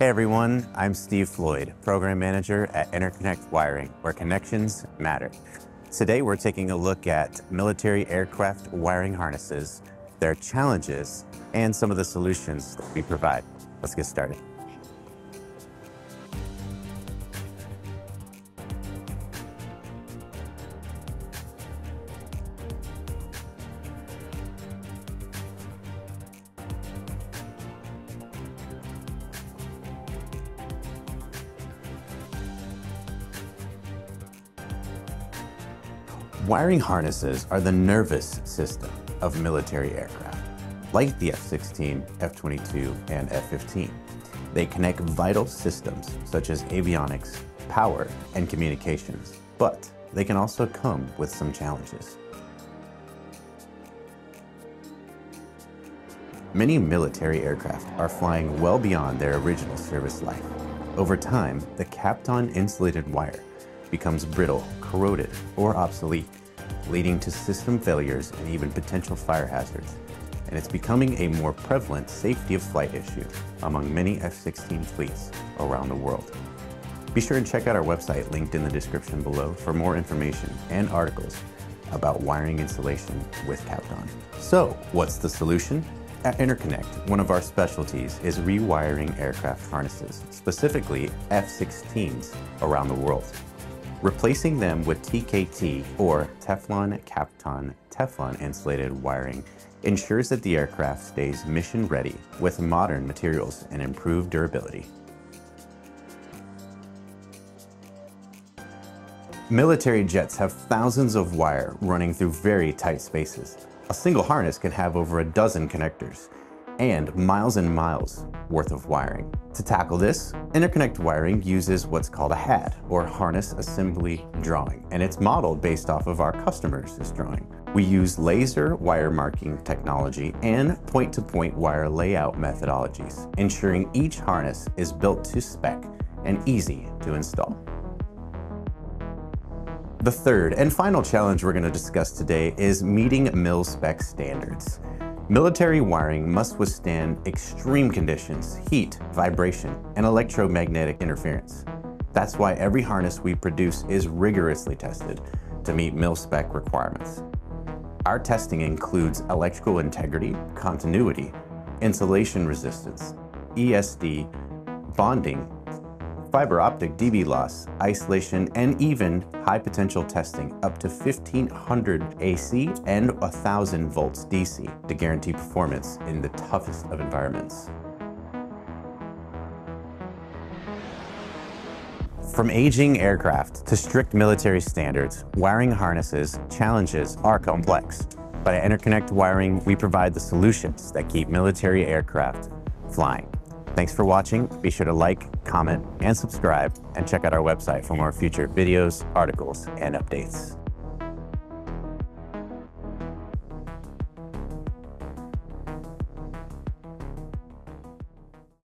Hey everyone, I'm Steve Floyd, Program Manager at Interconnect Wiring, where connections matter. Today we're taking a look at military aircraft wiring harnesses, their challenges, and some of the solutions that we provide. Let's get started. Wiring harnesses are the nervous system of military aircraft, like the F-16, F-22, and F-15. They connect vital systems such as avionics, power, and communications, but they can also come with some challenges. Many military aircraft are flying well beyond their original service life. Over time, the Kapton insulated wire becomes brittle, corroded, or obsolete, leading to system failures and even potential fire hazards. And it's becoming a more prevalent safety of flight issue among many F-16 fleets around the world. Be sure and check out our website linked in the description below for more information and articles about wiring insulation with Kapton. So, what's the solution? At Interconnect, one of our specialties is rewiring aircraft harnesses, specifically F-16s around the world. Replacing them with TKT or Teflon Kapton Teflon insulated wiring ensures that the aircraft stays mission ready with modern materials and improved durability. Military jets have thousands of wire running through very tight spaces. A single harness can have over a dozen connectors, and miles and miles worth of wiring. To tackle this, interconnect wiring uses what's called a HAD, or Harness Assembly Drawing, and it's modeled based off of our customer's drawing. We use laser wire marking technology and point-to-point -point wire layout methodologies, ensuring each harness is built to spec and easy to install. The third and final challenge we're going to discuss today is meeting mil spec standards. Military wiring must withstand extreme conditions, heat, vibration, and electromagnetic interference. That's why every harness we produce is rigorously tested to meet mil-spec requirements. Our testing includes electrical integrity, continuity, insulation resistance, ESD, bonding, fiber optic dB loss, isolation, and even high potential testing up to 1500 AC and 1000 volts DC to guarantee performance in the toughest of environments. From aging aircraft to strict military standards, wiring harnesses challenges are complex. But at Interconnect Wiring, we provide the solutions that keep military aircraft flying. Thanks for watching. Be sure to like, comment, and subscribe, and check out our website for more future videos, articles, and updates.